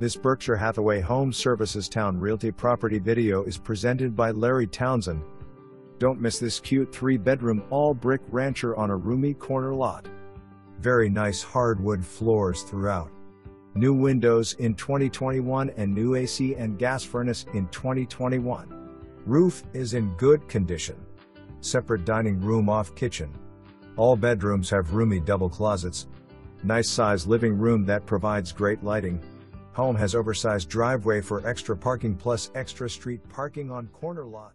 This Berkshire Hathaway Home Services Towne Realty property video is presented by Larry Townsend. Don't miss this cute three bedroom all brick rancher on a roomy corner lot. Very nice hardwood floors throughout. New windows in 2021 and new AC and gas furnace in 2021. Roof is in good condition. Separate dining room off kitchen. All bedrooms have roomy double closets. Nice size living room that provides great lighting. Home has oversized driveway for extra parking plus extra street parking on corner lot.